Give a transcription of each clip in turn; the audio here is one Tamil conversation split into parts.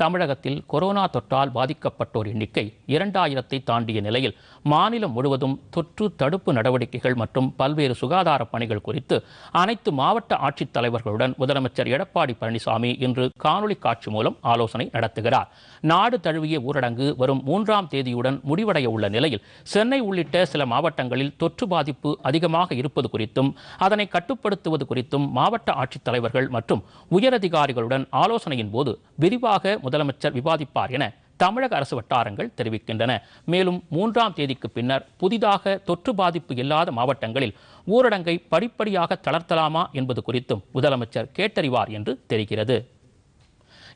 தமிழகத்தில் கொரோனா தொற்றால் பாதிக்கப்பட்டோர் எண்ணிக்கை இரண்டாயிரத்தை தாண்டிய நிலையில் மாநிலம் முழுவதும் தொற்று தடுப்பு நடவடிக்கைகள் மற்றும் பல்வேறு சுகாதார பணிகள் குறித்து அனைத்து மாவட்ட ஆட்சித்தலைவர்களுடன் முதலமைச்சர் எடப்பாடி பழனிசாமி இன்று காணொலி காட்சி மூலம் ஆலோசனை நடத்துகிறார். நாடு தழுவிய ஊரடங்கு வரும் மூன்றாம் தேதியுடன் முடிவடைய உள்ள நிலையில் சென்னை உள்ளிட்ட சில மாவட்டங்களில் தொற்று பாதிப்பு அதிகமாக இருப்பது குறித்தும் அதனை கட்டுப்படுத்துவது குறித்தும் மாவட்ட ஆட்சித்தலைவர்கள் மற்றும் உயரதிகாரிகளுடன் ஆலோசனையின் போது விரிவாக முதலமைச்சர் விவாதிப்பார் என தமிழக அரசு வட்டாரங்கள் தெரிவிக்கின்றன. மேலும் மூன்றாம் தேதிக்கு பின்னர் புதிதாக தொற்று பாதிப்பு இல்லாத மாவட்டங்களில் ஊரடங்கை படிப்படியாக தளர்த்தலாமா என்பது குறித்தும் முதலமைச்சர் கேட்டறிவார் என்று தெரிகிறது.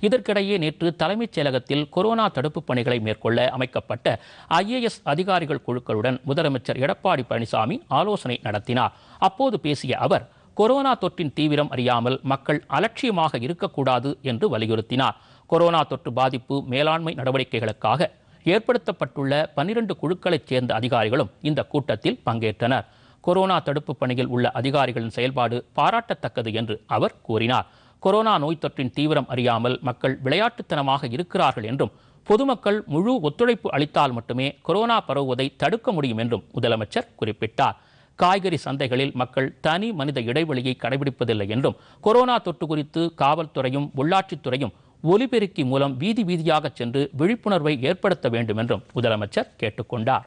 இதற்கிடையே நேற்று தலைமைச் செயலகத்தில் கொரோனா தடுப்பு பணிகளை மேற்கொள்ள அமைக்கப்பட்ட ஐஏஎஸ் அதிகாரிகள் குழுக்களுடன் முதலமைச்சர் எடப்பாடி பழனிசாமி ஆலோசனை நடத்தினார். அப்போது பேசிய அவர் கொரோனா தொற்றின் தீவிரம் அறியாமல் மக்கள் அலட்சியமாக இருக்கக்கூடாது என்று வலியுறுத்தினார். கொரோனா தொற்று பாதிப்பு மேலாண்மை நடவடிக்கைகளுக்காக ஏற்படுத்தப்பட்டுள்ள பனிரெண்டு குழுக்களைச் சேர்ந்த அதிகாரிகளும் இந்த கூட்டத்தில் பங்கேற்றனர். கொரோனா தடுப்பு பணியில் உள்ள அதிகாரிகளின் செயல்பாடு பாராட்டத்தக்கது என்று அவர் கூறினார். கொரோனா நோய் தொற்றின் தீவிரம் அறியாமல் மக்கள் விளையாட்டுத்தனமாக இருக்கிறார்கள் என்றும் பொதுமக்கள் முழு ஒத்துழைப்பு அளித்தால் மட்டுமே கொரோனா பரவுவதை தடுக்க முடியும் என்றும் முதலமைச்சர் குறிப்பிட்டார். காய்கறி சந்தைகளில் மக்கள் தனி மனித இடைவெளியை கடைபிடிப்பதில்லை என்றும் கொரோனா தொற்று குறித்து காவல்துறையும் உள்ளாட்சித்துறையும் ஒலிபெருக்கி மூலம் வீதி வீதியாக சென்று விழிப்புணர்வை ஏற்படுத்த வேண்டும் என்றும் முதலமைச்சர் கேட்டுக்கொண்டார்.